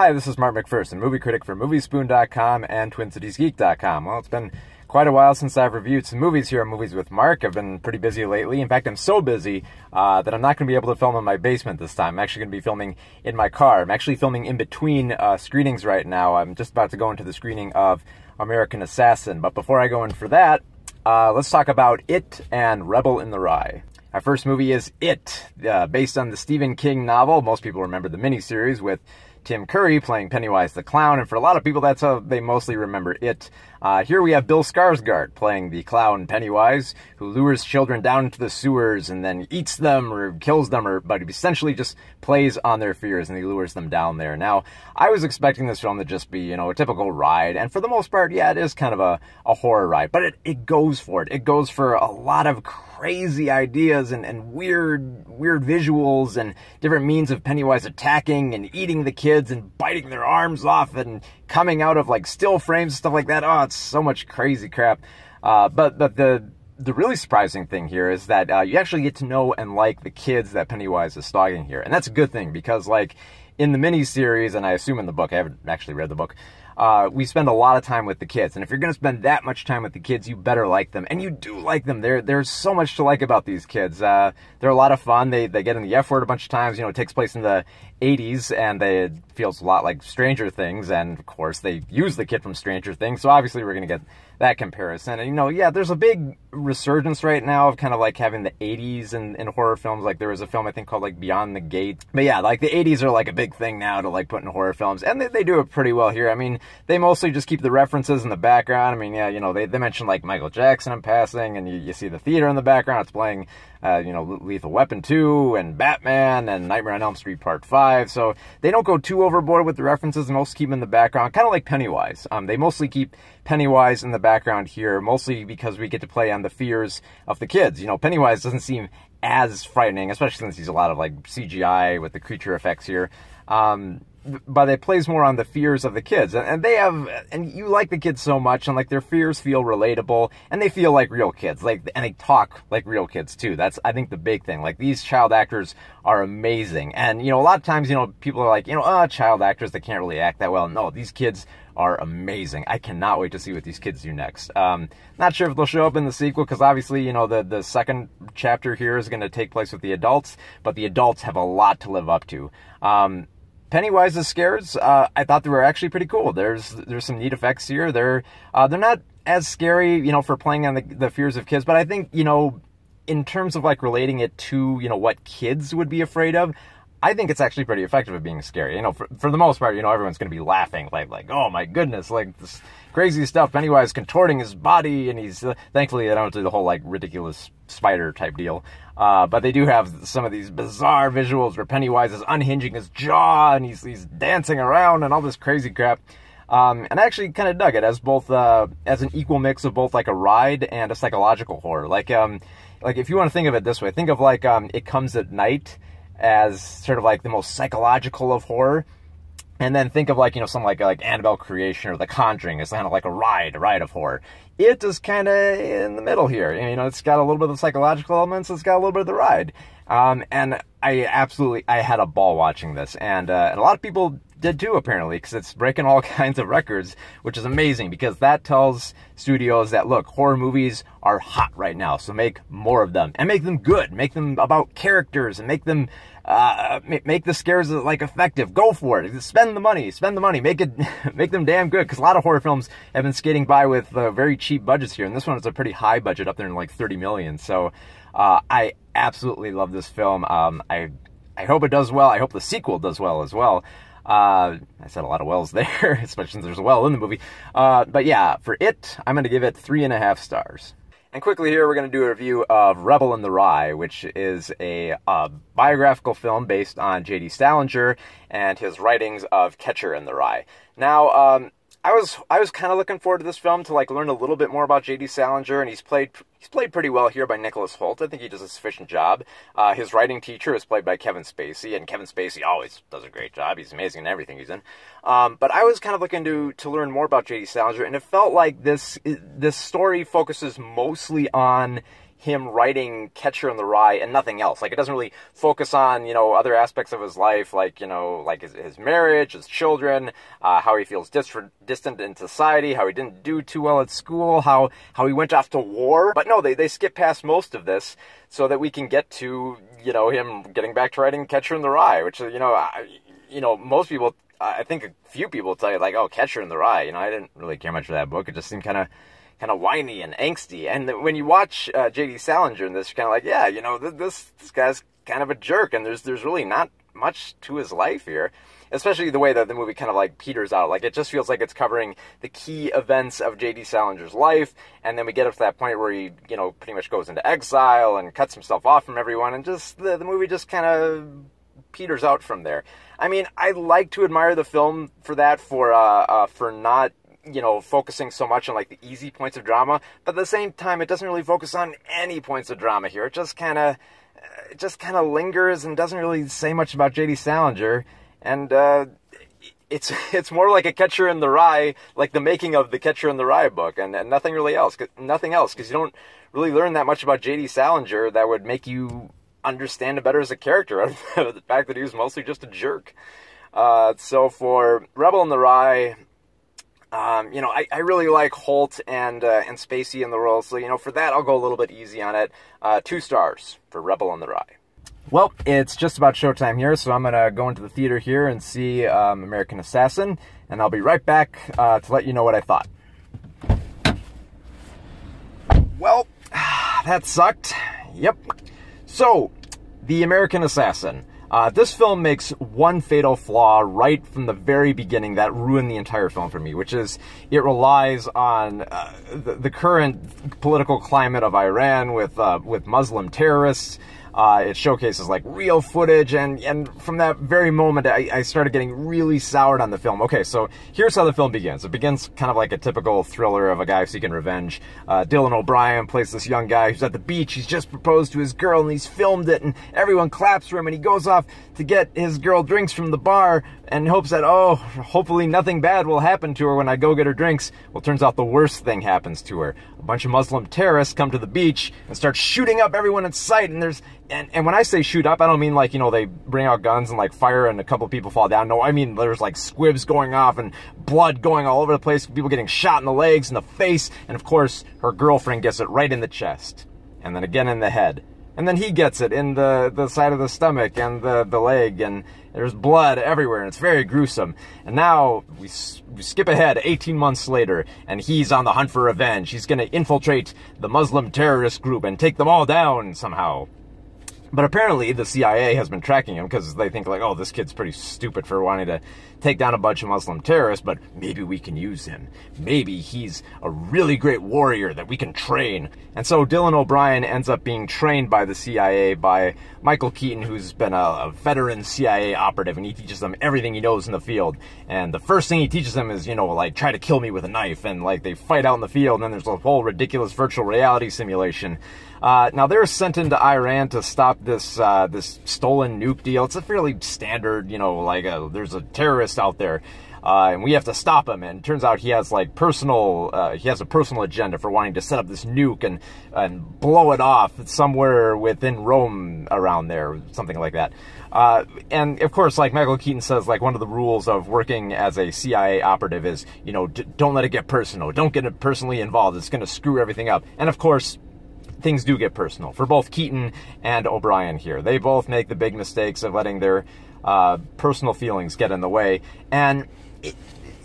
Hi, this is Mark McPherson, movie critic for Moviespoon.com and TwinCitiesGeek.com. Well, it's been quite a while since I've reviewed some movies here on Movies with Mark. I've been pretty busy lately. In fact, I'm so busy uh, that I'm not going to be able to film in my basement this time. I'm actually going to be filming in my car. I'm actually filming in between uh, screenings right now. I'm just about to go into the screening of American Assassin. But before I go in for that, uh, let's talk about It and Rebel in the Rye. Our first movie is It, uh, based on the Stephen King novel. Most people remember the miniseries with Tim Curry playing Pennywise the Clown, and for a lot of people, that's how they mostly remember it. Uh, here we have Bill Skarsgård playing the clown Pennywise, who lures children down into the sewers and then eats them or kills them, or but essentially just plays on their fears and he lures them down there. Now, I was expecting this film to just be, you know, a typical ride, and for the most part, yeah, it is kind of a, a horror ride, but it, it goes for it. It goes for a lot of crazy ideas and, and weird weird visuals and different means of Pennywise attacking and eating the kids and biting their arms off and coming out of like still frames and stuff like that. Oh, it's so much crazy crap. Uh, but but the the really surprising thing here is that uh, you actually get to know and like the kids that Pennywise is stalking here, and that's a good thing because like in the mini series, and I assume in the book, I haven't actually read the book uh, we spend a lot of time with the kids. And if you're going to spend that much time with the kids, you better like them. And you do like them. There, there's so much to like about these kids. Uh, they're a lot of fun. They, they get in the F word a bunch of times. You know, it takes place in the 80s and they, it feels a lot like Stranger Things. And of course, they use the kid from Stranger Things. So obviously, we're going to get that comparison. And, you know, yeah, there's a big resurgence right now of kind of like having the 80s in, in horror films. Like there was a film I think called like Beyond the Gate. But yeah, like the 80s are like a big thing now to like put in horror films. And they, they do it pretty well here. I mean, they mostly just keep the references in the background. I mean, yeah, you know, they, they mention like Michael Jackson in passing and you, you see the theater in the background. It's playing uh, you know, Lethal Weapon 2 and Batman and Nightmare on Elm Street Part 5. So they don't go too overboard with the references. They mostly keep them in the background, kind of like Pennywise. Um, they mostly keep Pennywise in the background here, mostly because we get to play on the fears of the kids. You know, Pennywise doesn't seem as frightening, especially since he's a lot of like CGI with the creature effects here. Um, but it plays more on the fears of the kids. And, they have and you like the kids so much and like their fears feel relatable and they feel like real kids. Like and they talk like real kids too. That's i think the big thing. Like these child actors are amazing. And you know a lot of times you know people are like you know oh child actors they can't really act that well. No these kids are amazing. I cannot wait to see what these kids do next. Um, not sure if they'll show up in the sequel because obviously, you know, the, the second chapter here is going to take place with the adults, but the adults have a lot to live up to. Um, Pennywise's scares, uh, I thought they were actually pretty cool. There's there's some neat effects here. They're uh, they're not as scary, you know, for playing on the, the fears of kids, but I think you know, in terms of like relating it to you know what kids would be afraid of, I think it's actually pretty effective at being scary. You know, for, for the most part, you know, everyone's going to be laughing, like, like, oh my goodness, like this crazy stuff. Pennywise contorting his body, and he's uh, thankfully they don't do the whole like ridiculous spider type deal. Uh, but they do have some of these bizarre visuals where Pennywise is unhinging his jaw, and he's he's dancing around and all this crazy crap. Um, and I actually kind of dug it as both uh, as an equal mix of both like a ride and a psychological horror. Like um, like if you want to think of it this way, think of like um, it comes at night as sort of like the most psychological of horror. And then think of like, you know, something like like Annabelle Creation or The Conjuring as kind of like a ride, a ride of horror. It is kind of in the middle here. You know, it's got a little bit of psychological elements, it's got a little bit of the ride. Um, and I absolutely, I had a ball watching this. And, uh, and a lot of people did too, apparently, because it's breaking all kinds of records, which is amazing because that tells studios that, look, horror movies are hot right now, so make more of them and make them good. Make them about characters and make them, uh, make the scares like effective. Go for it. Spend the money. Spend the money. Make it, make them damn good because a lot of horror films have been skating by with uh, very cheap budgets here, and this one is a pretty high budget, up there in like 30 million. So, uh, I absolutely love this film. Um, I, I hope it does well. I hope the sequel does well as well. Uh, I said a lot of wells there, especially since there's a well in the movie. Uh, but yeah, for it, I'm going to give it three and a half stars. And quickly here, we're going to do a review of Rebel in the Rye, which is a biographical film based on J.D. Salinger and his writings of Catcher in the Rye. Now, um, I was I was kind of looking forward to this film to like learn a little bit more about J.D. Salinger, and he's played he's played pretty well here by Nicholas Hoult. I think he does a sufficient job. Uh, his writing teacher is played by Kevin Spacey, and Kevin Spacey always does a great job. He's amazing in everything he's in. Um, but I was kind of looking to to learn more about J.D. Salinger, and it felt like this this story focuses mostly on him writing Catcher in the Rye and nothing else. Like it doesn't really focus on you know other aspects of his life, like you know like his, his marriage, his children, uh, how he feels distant in society, how he didn't do too well at school, how how he went off to war. But no, they they skip past most of this so that we can get to you know him getting back to writing Catcher in the Rye, which you know I, you know most people. I think a few people tell you like, "Oh, Catcher in the Rye." You know, I didn't really care much for that book. It just seemed kind of kind of whiny and angsty. And when you watch uh, J.D. Salinger in this, you're kind of like, yeah, you know, this this guy's kind of a jerk, and there's there's really not much to his life here. Especially the way that the movie kind of like peters out. Like it just feels like it's covering the key events of J.D. Salinger's life, and then we get up to that point where he, you know, pretty much goes into exile and cuts himself off from everyone, and just the, the movie just kind of peters out from there. I mean, I like to admire the film for that, for uh, uh, for not you know, focusing so much on like the easy points of drama, but at the same time, it doesn't really focus on any points of drama here. It just kind of, it just kind of lingers and doesn't really say much about J.D. Salinger, and uh, it's it's more like a Catcher in the Rye, like the making of the Catcher in the Rye book, and, and nothing really else, nothing else, because you don't really learn that much about J.D. Salinger that would make you understand him better as a character, the fact that he was mostly just a jerk. Uh, so for Rebel in the Rye, um, you know, I, I really like Hoult and uh, and Spacey in the role, so you know, for that I'll go a little bit easy on it. Uh, two stars for Rebel on the Rye. Well, it's just about showtime here, so I'm gonna go into the theater here and see um, American Assassin, and I'll be right back uh, to let you know what I thought. Well, that sucked. Yep. So, the American Assassin. Uh, this film makes one fatal flaw right from the very beginning that ruined the entire film for me, which is it relies on uh, the, the, current political climate of Iran with uh, with Muslim terrorists uh, it showcases like real footage, and and from that very moment, I, I, started getting really soured on the film. Okay, so here's how the film begins. It begins kind of like a typical thriller of a guy seeking revenge. Uh, Dylan O'Brien plays this young guy who's at the beach. He's just proposed to his girl, and he's filmed it, and everyone claps for him, and he goes off to get his girl drinks from the bar, and hopes that oh, hopefully nothing bad will happen to her when I go get her drinks. Well, turns out the worst thing happens to her. A bunch of Muslim terrorists come to the beach and start shooting up everyone in sight, and there's and, and when I say shoot up, I don't mean like, you know, they bring out guns and like fire and a couple people fall down. No, I mean there's like squibs going off and blood going all over the place, people getting shot in the legs and the face, and of course her girlfriend gets it right in the chest. And then again in the head. And then he gets it in the, the side of the stomach and the, the leg, and there's blood everywhere, and it's very gruesome. And now we, we skip ahead 18 months later, and he's on the hunt for revenge. He's going to infiltrate the Muslim terrorist group and take them all down somehow. But apparently the CIA has been tracking him because they think like, oh, this kid's pretty stupid for wanting to take down a bunch of Muslim terrorists, but maybe we can use him. Maybe he's a really great warrior that we can train. And so Dylan O'Brien ends up being trained by the CIA by Michael Keaton, who's been a, a veteran CIA operative, and he teaches them everything he knows in the field. And the first thing he teaches them is, you know, like try to kill me with a knife, and like they fight out in the field, and then there's a whole ridiculous virtual reality simulation. Uh, now they're sent into Iran to stop this uh, this stolen nuke deal. It's a fairly standard, you know, like a, there's a terrorist out there. Uh, and we have to stop him. And turns out he has like personal, uh, he has a personal agenda for wanting to set up this nuke and and blow it off somewhere within Rome around there, something like that. Uh, and of course, like Michael Keaton says, like one of the rules of working as a CIA operative is, you know, don't let it get personal. Don't get personally involved. It's going to screw everything up. And of course, things do get personal for both Keaton and O'Brien here. They both make the big mistakes of letting their uh, personal feelings get in the way. And it,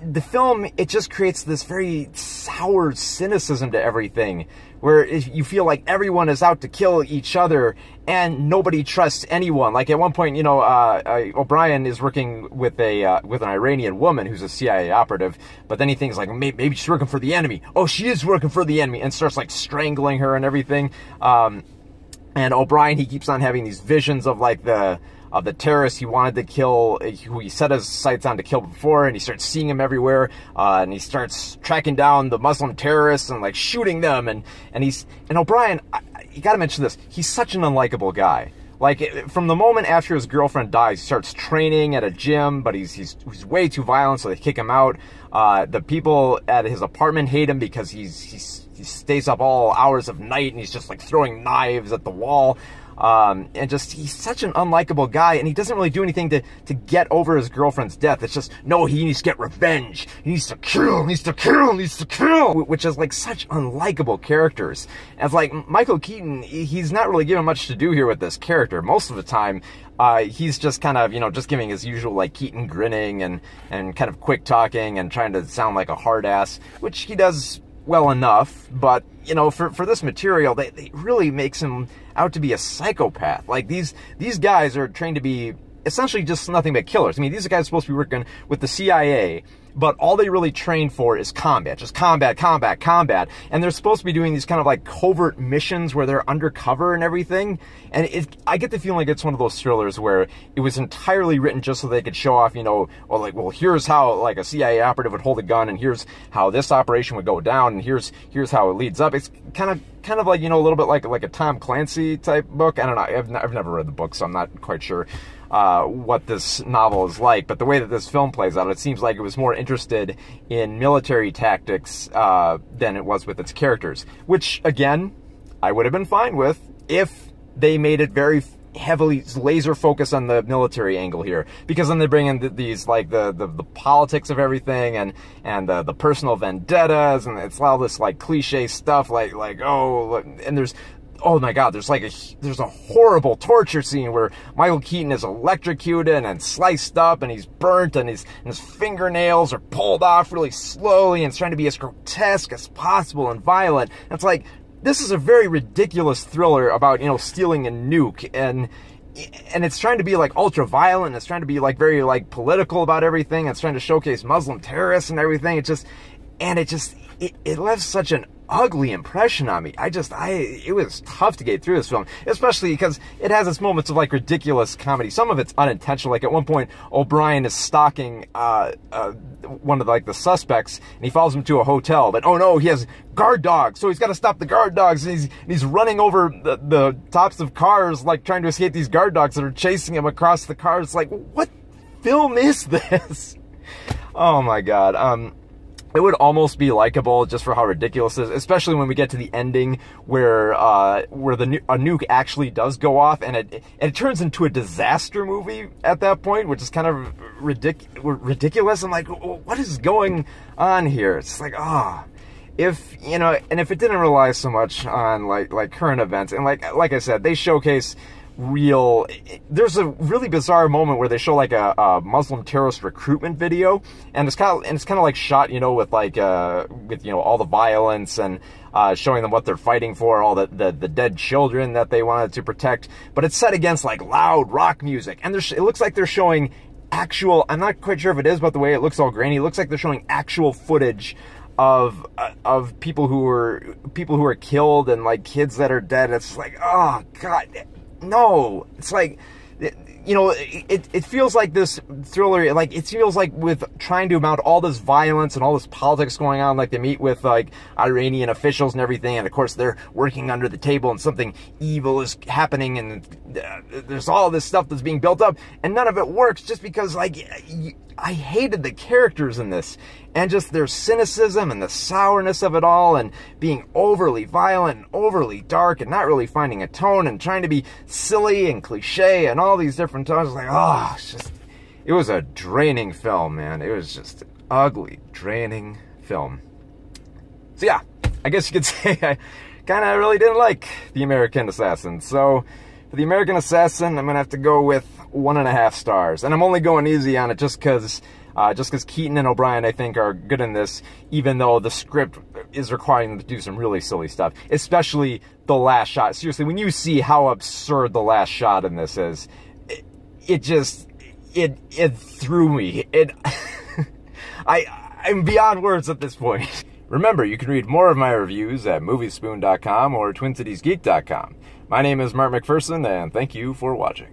the film, it just creates this very sour cynicism to everything where you feel like everyone is out to kill each other and nobody trusts anyone. Like at one point, you know, uh, uh, O'Brien is working with a uh, with an Iranian woman who's a CIA operative, but then he thinks like maybe, maybe, she's working for the enemy. Oh, she is working for the enemy, and starts like strangling her and everything. Um, and O'Brien, he keeps on having these visions of like the of the terrorists he wanted to kill, who he set his sights on to kill before, and he starts seeing him everywhere, uh, and he starts tracking down the Muslim terrorists and like shooting them, and and he's and O'Brien, you got to mention this, he's such an unlikable guy. Like from the moment after his girlfriend dies, he starts training at a gym, but he's he's he's way too violent, so they kick him out. Uh, the people at his apartment hate him because he's he's he stays up all hours of night and he's just like throwing knives at the wall. Um, and just he's such an unlikable guy, and he doesn't really do anything to to get over his girlfriend's death. It's just no, he needs to get revenge. He needs to kill. Needs to kill. Needs to kill. Which is like such unlikable characters. And it's like Michael Keaton, he's not really given much to do here with this character. Most of the time, uh, he's just kind of, you know, just giving his usual, like, Keaton grinning and, and kind of quick talking and trying to sound like a hard ass, which he does well enough, but, you know, for, for this material, they, they really makes him out to be a psychopath. Like, these, these guys are trained to be essentially just nothing but killers. I mean, these guys are supposed to be working with the CIA, but all they really train for is combat, just combat, combat, combat. And they're supposed to be doing these kind of like covert missions where they're undercover and everything. And it, I get the feeling like it's one of those thrillers where it was entirely written just so they could show off, you know, well, like, well, here's how like a CIA operative would hold a gun, and here's how this operation would go down, and here's here's how it leads up. It's kind of kind of like you know a little bit like like a Tom Clancy type book. I don't know. I've, I've never read the book, so I'm not quite sure uh, what this novel is like. But the way that this film plays out, it seems like it was more interested in military tactics uh, than it was with its characters. Which, again, I would have been fine with if they made it very heavily laser focus on the military angle here because then they bring in these like the, the, the politics of everything and and the, the personal vendettas and it's all this like cliche stuff like like oh and there's oh my god, there's like a there's a horrible torture scene where Michael Keaton is electrocuted and sliced up and he's burnt and his and his fingernails are pulled off really slowly and it's trying to be as grotesque as possible and violent. And it's like this is a very ridiculous thriller about, you know, stealing a nuke and and it's trying to be like ultra violent. It's trying to be like very like political about everything. It's trying to showcase Muslim terrorists and everything. It just, and it just, it, it left such an ugly impression on me. I just, I, it was tough to get through this film, especially because it has its moments of like ridiculous comedy. Some of it's unintentional. Like at one point, O'Brien is stalking uh, uh, one of the, like the suspects, and he follows him to a hotel. But oh no, he has guard dogs, so he's got to stop the guard dogs. And he's and he's running over the, the tops of cars, like trying to escape these guard dogs that are chasing him across the cars. Like what film is this? Oh my god. Um it would almost be likable just for how ridiculous it is, especially when we get to the ending where uh, where the nu a nuke actually does go off and it and it turns into a disaster movie at that point, which is kind of ridic ridiculous. I'm like, what is going on here? It's like, ah. Oh if you know and if it didn't rely so much on like like current events and like like i said they showcase real there's a really bizarre moment where they show like a, a muslim terrorist recruitment video and it's kind of and it's kind of like shot you know with like uh with you know all the violence and uh showing them what they're fighting for all the, the the dead children that they wanted to protect. But it's set against like loud rock music. And there's it looks like they're showing actual i'm not quite sure if it is but the way it looks all grainy it looks like they're showing actual footage of uh, of people who were people who are killed and like kids that are dead. It's like oh god no, it's like, you know, it, it feels like this thriller, like, it feels like with trying to mount all this violence and all this politics going on, like they meet with, like, Iranian officials and everything, and of course they're working under the table and something evil is happening, and uh, there's all this stuff that's being built up, and none of it works just because, like, I hated the characters in this and just their cynicism and the sourness of it all and being overly violent and overly dark and not really finding a tone and trying to be silly and cliche and all these different tones. Like, oh, it's just, it was a draining film, man. It was just an ugly, draining film. So yeah, I guess you could say I kind of really didn't like The American Assassin. So for The American Assassin, I'm going to have to go with one and a half stars. And I'm only going easy on it just because uh, just because Keaton and O'Brien, I think, are good in this, even though the script is requiring them to do some really silly stuff, especially the last shot. Seriously, when you see how absurd the last shot in this is, it, it just, it, it threw me. It, I, I'm beyond words at this point. Remember, you can read more of my reviews at moviespoon.com or twincitiesgeek.com. My name is Mark McPherson, and thank you for watching.